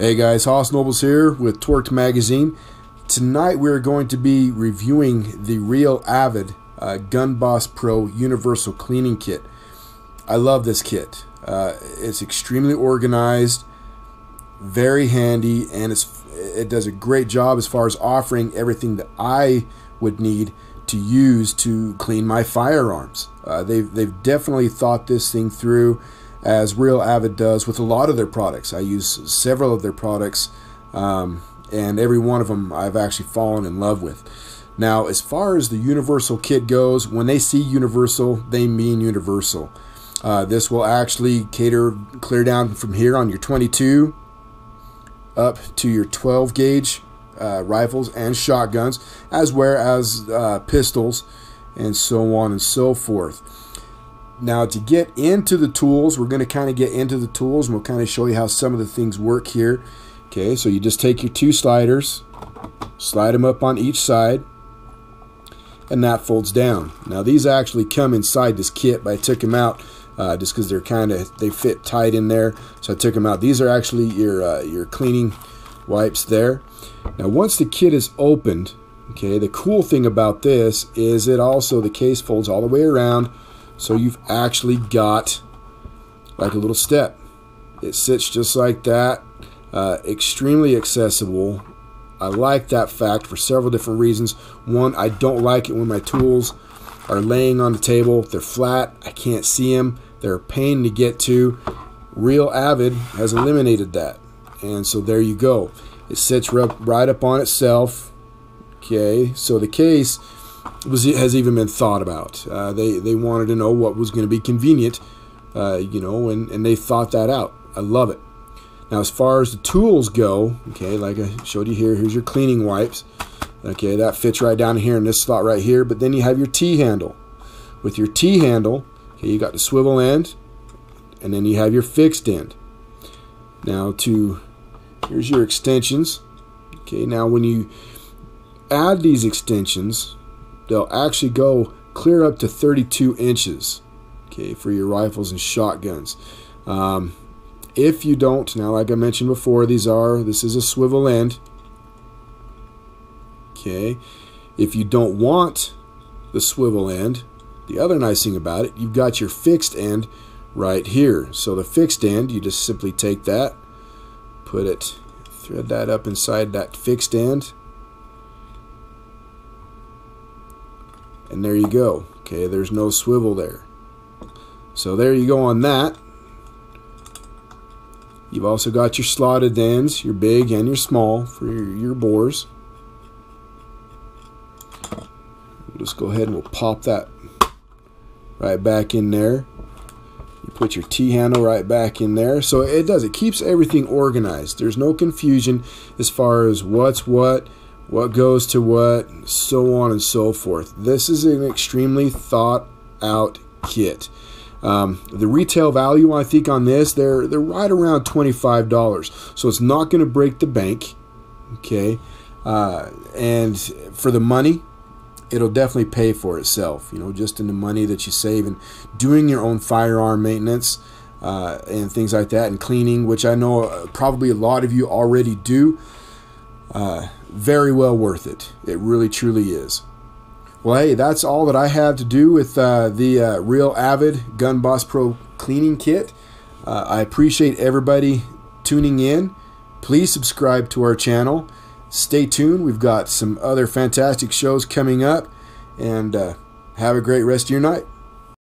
Hey guys, Hoss Nobles here with Torqued Magazine. Tonight we're going to be reviewing the Real Avid uh, Gun Boss Pro Universal Cleaning Kit. I love this kit. Uh, it's extremely organized, very handy, and it does a great job as far as offering everything that I would need to use to clean my firearms. Uh, they've, they've definitely thought this thing through as Real Avid does with a lot of their products. I use several of their products, um, and every one of them I've actually fallen in love with. Now, as far as the Universal kit goes, when they see Universal, they mean Universal. Uh, this will actually cater clear down from here on your 22 up to your 12 gauge uh, rifles and shotguns, as well as uh, pistols and so on and so forth. Now to get into the tools, we're going to kind of get into the tools and we'll kind of show you how some of the things work here. Okay, so you just take your two sliders, slide them up on each side, and that folds down. Now these actually come inside this kit, but I took them out uh, just because they're kind of, they fit tight in there. So I took them out. These are actually your, uh, your cleaning wipes there. Now once the kit is opened, okay, the cool thing about this is it also, the case folds all the way around so you've actually got like a little step. It sits just like that. Uh, extremely accessible. I like that fact for several different reasons. One, I don't like it when my tools are laying on the table. They're flat. I can't see them. They're a pain to get to. Real Avid has eliminated that. And so there you go. It sits right up on itself. Okay, so the case was has even been thought about. Uh, they they wanted to know what was going to be convenient, uh, you know, and and they thought that out. I love it. Now, as far as the tools go, okay, like I showed you here, here's your cleaning wipes. Okay, that fits right down here in this slot right here. But then you have your T handle. With your T handle, okay, you got the swivel end, and then you have your fixed end. Now to here's your extensions. Okay, now when you add these extensions, they'll actually go clear up to 32 inches okay for your rifles and shotguns. Um, if you don't now like I mentioned before these are this is a swivel end. Okay if you don't want the swivel end the other nice thing about it you've got your fixed end right here. So the fixed end you just simply take that put it thread that up inside that fixed end and there you go. Okay there's no swivel there. So there you go on that. You've also got your slotted ends your big and your small for your, your bores. We'll just go ahead and we'll pop that right back in there. You put your T handle right back in there. So it does it keeps everything organized. There's no confusion as far as what's what what goes to what, so on and so forth. This is an extremely thought out kit. Um, the retail value, I think, on this, they're they're right around $25. So it's not going to break the bank. Okay. Uh, and for the money, it'll definitely pay for itself, you know, just in the money that you save and doing your own firearm maintenance uh, and things like that and cleaning, which I know uh, probably a lot of you already do. Uh, very well worth it. It really, truly is. Well, hey, that's all that I have to do with uh, the uh, Real Avid Gun Boss Pro cleaning kit. Uh, I appreciate everybody tuning in. Please subscribe to our channel. Stay tuned. We've got some other fantastic shows coming up. And uh, have a great rest of your night.